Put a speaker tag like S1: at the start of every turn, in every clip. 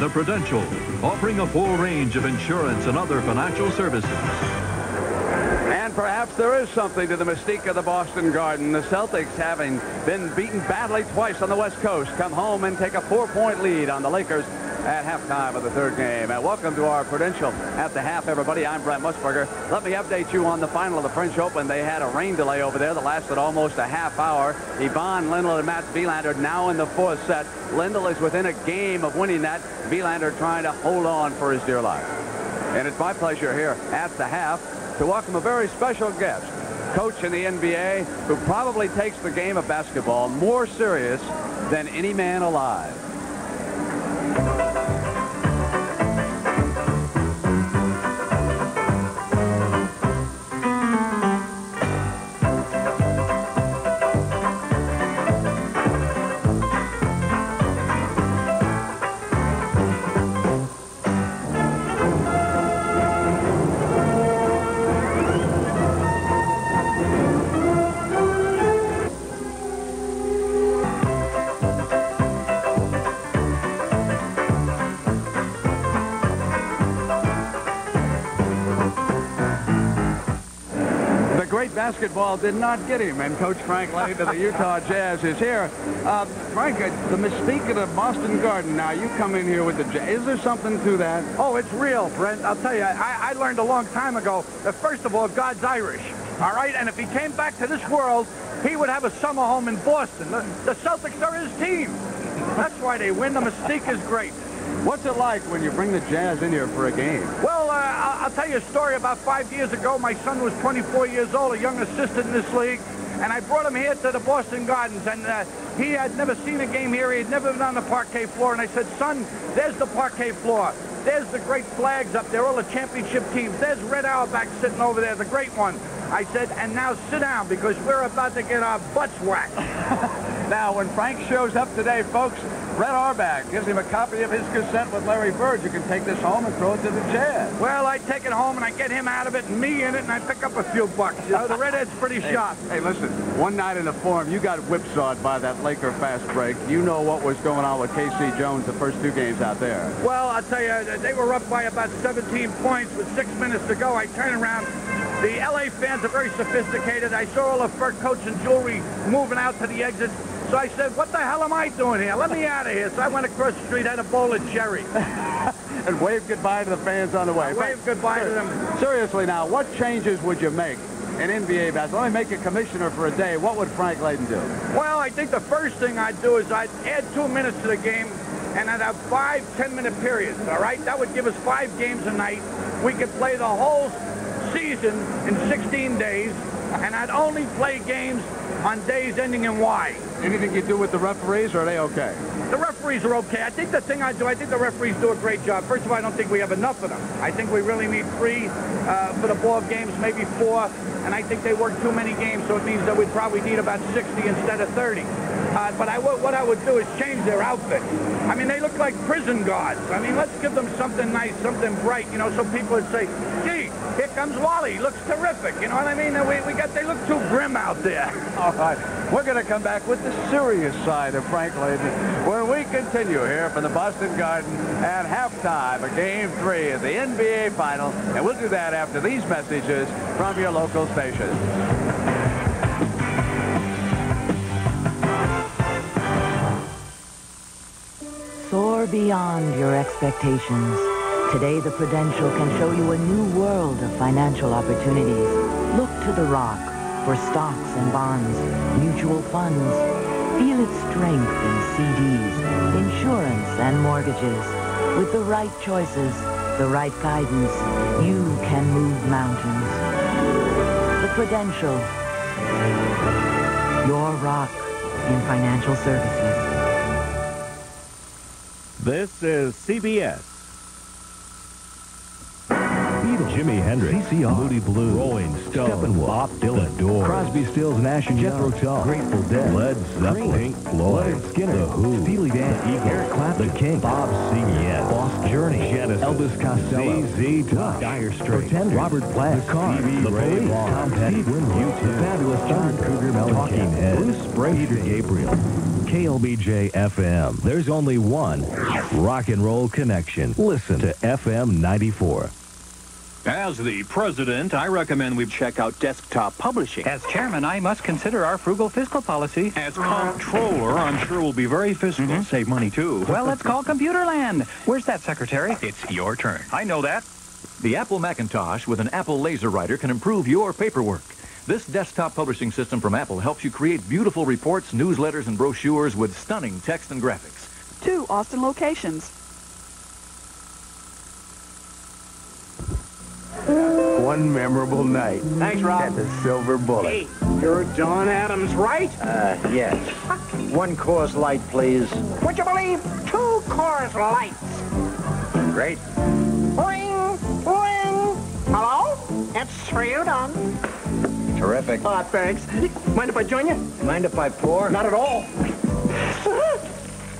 S1: The Prudential, offering a full range of insurance and other financial services.
S2: And perhaps there is something to the mystique of the Boston Garden. The Celtics, having been beaten badly twice on the West Coast, come home and take a four-point lead on the Lakers at halftime of the third game. And welcome to our Prudential at the half, everybody. I'm Brent Musburger. Let me update you on the final of the French Open. They had a rain delay over there that lasted almost a half hour. Ivan Lendl and Mats Wilander now in the fourth set. Lendl is within a game of winning that. Wilander trying to hold on for his dear life. And it's my pleasure here at the half to welcome a very special guest, coach in the NBA who probably takes the game of basketball more serious than any man alive. Basketball did not get him, and Coach Frank Layden of the Utah Jazz is here. Uh, Frank, the mystique of the Boston Garden now, you come in here with the Jazz. Is there something to that?
S3: Oh, it's real, Brent. I'll tell you, I, I learned a long time ago that, first of all, God's Irish, all right? And if he came back to this world, he would have a summer home in Boston. The, the Celtics are his team. That's why they win. The mystique is great.
S2: What's it like when you bring the Jazz in here for a game?
S3: Well, uh, I'll tell you a story. About five years ago, my son was 24 years old, a young assistant in this league, and I brought him here to the Boston Gardens, and uh, he had never seen a game here. He had never been on the parquet floor, and I said, son, there's the parquet floor. There's the great flags up there, all the championship teams. There's Red Auerbach sitting over there, the great one. I said, and now sit down because we're about to get our butts whacked.
S2: now, when Frank shows up today, folks, Red Auerbach gives him a copy of his cassette with Larry Bird. You can take this home and throw it to the Jazz.
S3: Well, I take it home and I get him out of it and me in it and I pick up a few bucks. You know, the redhead's pretty
S2: hey,
S3: sharp.
S2: Hey, listen, one night in the Forum, you got whipsawed by that Laker fast break. You know what was going on with K.C. Jones the first two games out there.
S3: Well, I'll tell you, they were up by about 17 points with six minutes to go. I turn around. The L.A. fans are very sophisticated. I saw all the fur coats and jewelry moving out to the exits. So I said, what the hell am I doing here? Let me out of here. So I went across the street, had a bowl of cherry.
S2: and waved goodbye to the fans on the way.
S3: I waved goodbye to them.
S2: Seriously now, what changes would you make in NBA basketball? Let me make a commissioner for a day. What would Frank Layden do?
S3: Well, I think the first thing I'd do is I'd add two minutes to the game and I'd have five 10-minute periods, all right? That would give us five games a night. We could play the whole season in 16 days, and I'd only play games on days ending in Y.
S2: Anything you do with the referees, or are they okay?
S3: The referees are okay. I think the thing I do, I think the referees do a great job. First of all, I don't think we have enough of them. I think we really need three uh, for the ball games, maybe four, and I think they work too many games, so it means that we probably need about 60 instead of 30. But I, what I would do is change their outfit. I mean, they look like prison guards. I mean, let's give them something nice, something bright, you know, so people would say, gee, here comes Wally. He looks terrific. You know what I mean? We, we got, they look too grim out there.
S2: All right. We're going to come back with the serious side of Frank Layden when we continue here from the Boston Garden at halftime of Game 3 of the NBA Final. And we'll do that after these messages from your local station.
S4: Beyond your expectations. Today, the Prudential can show you a new world of financial opportunities. Look to the rock for stocks and bonds, mutual funds. Feel its strength in CDs, insurance, and mortgages. With the right choices, the right guidance, you can move mountains. The Prudential. Your rock in financial services.
S5: This is CBS. Beatles, Jimi Hendrix, VCR, Moody Blues, Rolling Stones, Steppenwolf, Bob Dylan, The Doors, Crosby, Stills, Nash and Jethro Tull, Grateful Dead, Led Zeppelin, Pink Floyd, Skynyrd, The Who, Steely Dan, Eagles, Eric Clapton, The King, Bob Seger, Boss Journey, Genesis, Elvis Costello, ZZ Top, Dire Straits, Robert Plant, The Cars, The Police, Tom Petty, U2, The Fabulous John Cougar Mellencamp, Talking Heads, Bruce Springsteen, Peter Gabriel. KLBJ FM. There's only one rock and roll connection. Listen to FM 94.
S6: As the president, I recommend we check out desktop publishing.
S7: As chairman, I must consider our frugal fiscal policy.
S6: As comptroller, I'm sure we'll be very fiscal.
S7: Mm-hmm.
S6: Save money, too.
S7: Well, let's call Computerland. Where's that secretary?
S6: It's your turn.
S7: I know that.
S8: The Apple Macintosh with an Apple Laser Writer can improve your paperwork. This desktop publishing system from Apple helps you create beautiful reports, newsletters, and brochures with stunning text and graphics.
S9: Two Austin locations.
S10: One memorable night.
S3: Thanks, Rob.
S10: At the Silver Bullet.
S3: Hey, you're John Adams, right?
S10: Uh, yes. One Coors Light, please.
S3: Would you believe two Coors Lights?
S10: Great.
S3: Ring, ring. Hello? It's for you, Don.
S10: Terrific.
S3: Ah, thanks. Mind if I join you?
S10: Mind if I pour?
S3: Not at all.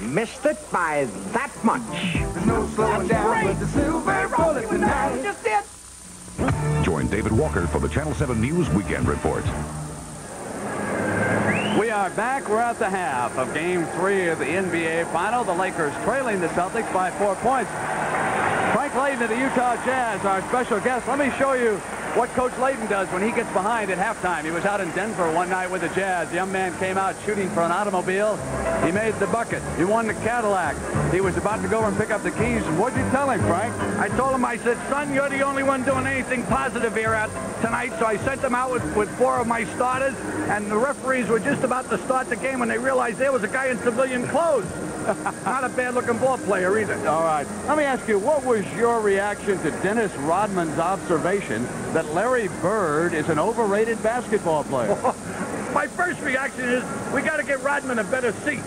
S3: Missed it by that much. There's no slowing down with the Silver Bullet tonight. Just it.
S11: Join David Walker for the Channel 7 News Weekend Report.
S2: We are back. We're at the half of Game 3 of the NBA Final. The Lakers trailing the Celtics by four points. Frank Layden of the Utah Jazz, our special guest. Let me show you what Coach Layden does when he gets behind at halftime. He was out in Denver one night with the Jazz. The young man came out shooting for an automobile. He made the bucket. He won the Cadillac. He was about to go and pick up the keys. What'd you tell him, Frank?
S3: I told him, I said, son, you're the only one doing anything positive here out tonight. So I sent them out with, with four of my starters, and the referees were just about to start the game when they realized there was a guy in civilian clothes. Not a bad-looking ball player either.
S2: All right. Let me ask you, what was your reaction to Dennis Rodman's observation that Larry Bird is an overrated basketball player?
S3: My first reaction is we got to get Rodman a better seat.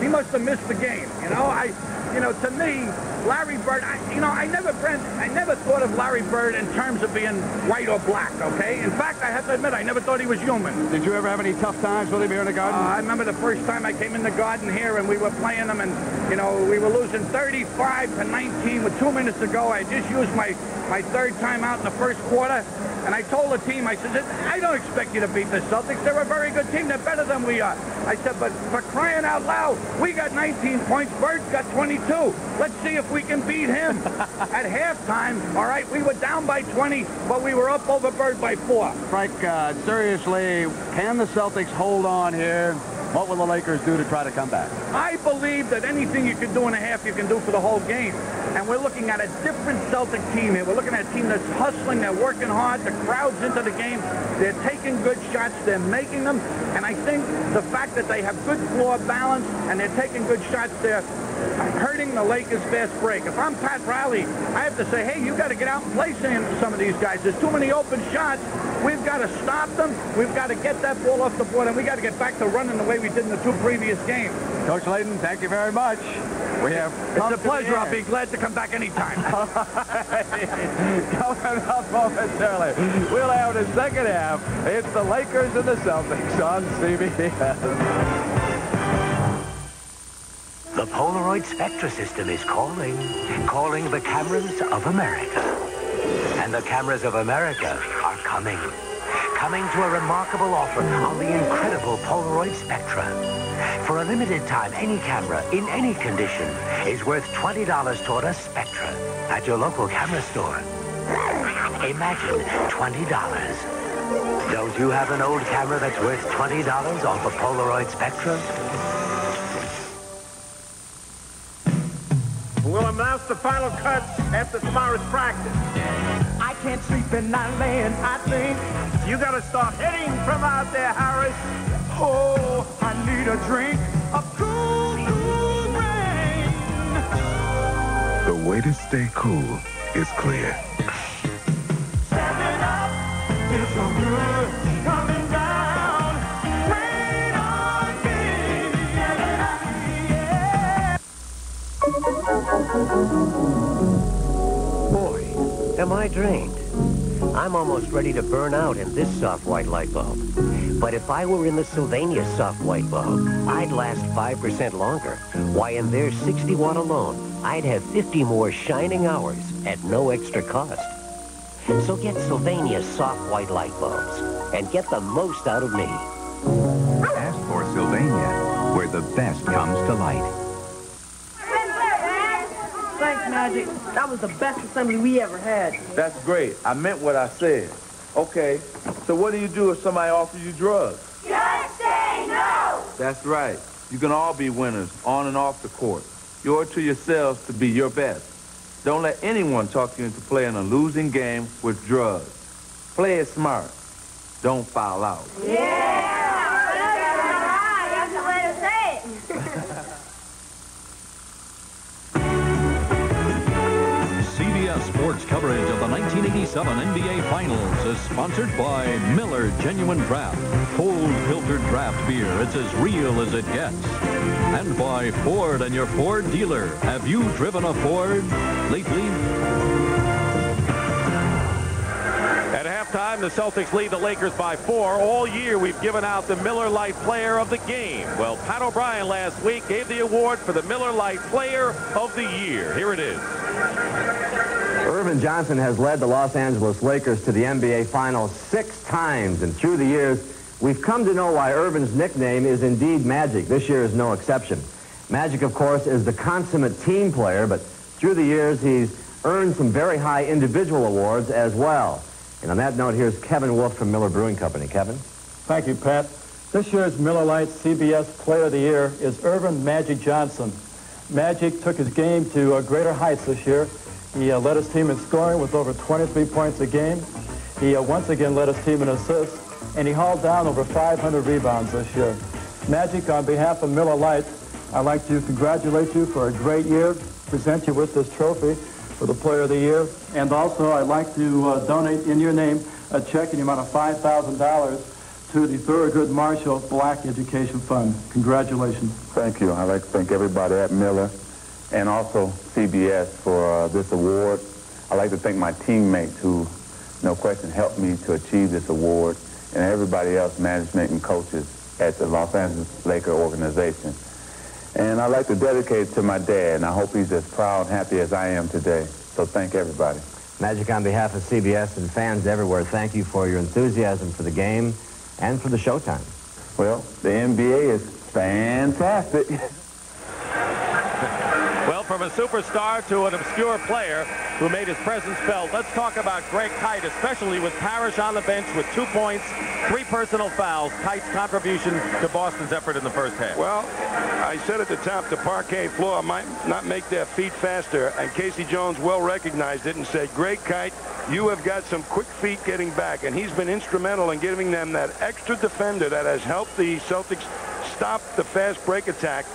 S3: He must have missed the game. You know, I, you know, to me, Larry Bird, I, you know, I never, Brent, never thought of Larry Bird in terms of being white or black, okay? In fact, I have to admit, I never thought he was human.
S2: Did you ever have any tough times with him here in the garden?
S3: Uh, I remember the first time I came in the garden here and we were playing them and, you know, we were losing 35 to 19 with two minutes to go. I just used my, my third time out in the first quarter. And I told the team, I said, I don't expect you to beat the Celtics. They're a very good team. They're better than we are. I said, but for crying out loud, we got 19 points. Bird's got 22. Let's see if we can beat him. At halftime, all right, we were down by 20, but we were up over Bird by four.
S2: Frank, uh, seriously, can the Celtics hold on here? What will the Lakers do to try to come back?
S3: I believe that anything you can do in a half, you can do for the whole game. And we're looking at a different Celtic team here. We're looking at a team that's hustling, they're working hard, the crowd's into the game, they're taking shots, they're making them. And I think the fact that they have good floor balance and they're taking good shots, they're hurting the Lakers' fast break. If I'm Pat Riley, I have to say, hey, you got to get out and play some of these guys. There's too many open shots. We've got to stop them. We've got to get that ball off the board, and we got to get back to running the way we did in the two previous games.
S2: Coach Layden, thank you very much. We have
S3: it's a pleasure. I'll be glad to come back anytime.
S2: Coming up momentarily, we'll have the second half. It's the Lakers and the Celtics on CBS.
S12: The Polaroid Spectra system is calling, calling the cameras of America. And the cameras of America are coming. Coming to a remarkable offer on the incredible Polaroid Spectra. For a limited time, any camera, in any condition, is worth $20 toward a Spectra at your local camera store. Imagine $20. Don't you have an old camera that's worth $20 off a Polaroid Spectra?
S3: We'll announce the final cut after tomorrow's practice.
S13: Can't sleep in that land, I think.
S3: You gotta start hitting from out there, Harris.
S13: Oh, I need a drink of cool, cool rain.
S11: The way to stay cool is clear.
S13: Stepping up, feels so good. Coming down, rain on me. Yeah.
S12: Am I drained? I'm almost ready to burn out in this soft white light bulb. But if I were in the Sylvania soft white bulb, I'd last 5% longer. Why, in their 60 watt alone, I'd have 50 more shining hours at no extra cost. So get Sylvania soft white light bulbs and get the most out of me.
S14: Ask for Sylvania, where the best comes to light.
S15: Magic. That was the best assembly we ever had.
S16: That's great. I meant what I said. Okay, so what do you do if somebody offers you drugs?
S13: Just say no!
S16: That's right. You can all be winners on and off the court. You owe it to yourselves to be your best. Don't let anyone talk you into playing a losing game with drugs. Play it smart. Don't foul out.
S13: Yeah!
S1: Sports coverage of the 1987 NBA Finals is sponsored by Miller Genuine Draft. Cold filtered draft beer. It's as real as it gets. And by Ford and your Ford dealer. Have you driven a Ford lately?
S17: At halftime, the Celtics lead the Lakers by four. All year, we've given out the Miller Lite Player of the Game. Well, Pat O'Brien last week gave the award for the Miller Lite Player of the Year. Here it is.
S18: Earvin Johnson has led the Los Angeles Lakers to the NBA Finals six times, and through the years, we've come to know why Earvin's nickname is indeed Magic. This year is no exception. Magic, of course, is the consummate team player, but through the years, he's earned some very high individual awards as well. And on that note, here's Kevin Wolf from Miller Brewing Company. Kevin?
S19: Thank you, Pat. This year's Miller Lite CBS Player of the Year is Earvin Magic Johnson. Magic took his game to uh, greater heights this year. He uh, led his team in scoring with over 23 points a game. He uh, once again led his team in assists, and he hauled down over 500 rebounds this year. Magic, on behalf of Miller Lite, I'd like to congratulate you for a great year, present you with this trophy for the Player of the Year, and also I'd like to uh, donate in your name a check in the amount of $5,000 to the Thurgood Marshall Black Education Fund. Congratulations.
S20: Thank you. I'd like to thank everybody at Miller and also CBS for uh, this award. I'd like to thank my teammates who, no question, helped me to achieve this award, and everybody else, management and coaches at the Los Angeles Laker organization. And I'd like to dedicate it to my dad, and I hope he's as proud and happy as I am today. So thank everybody.
S18: Magic, on behalf of CBS and fans everywhere, thank you for your enthusiasm for the game and for the showtime.
S20: Well, the NBA is fantastic.
S17: From a superstar to an obscure player who made his presence felt, let's talk about Greg Kite, especially with Parish on the bench with two points, three personal fouls. Kite's contribution to Boston's effort in the first half.
S21: Well, I said at the top, the parquet floor might not make their feet faster, and K.C. Jones well recognized it and said, Greg Kite, you have got some quick feet getting back, and he's been instrumental in giving them that extra defender that has helped the Celtics stop the fast break attack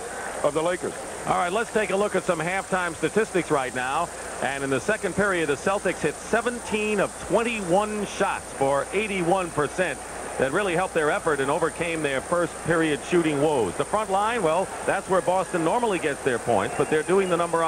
S21: of the Lakers.
S17: All right, let's take a look at some halftime statistics right now. And in the second period, the Celtics hit 17 of 21 shots for 81%. That really helped their effort and overcame their first period shooting woes. The front line, well, that's where Boston normally gets their points, but they're doing the number on